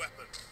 weapon.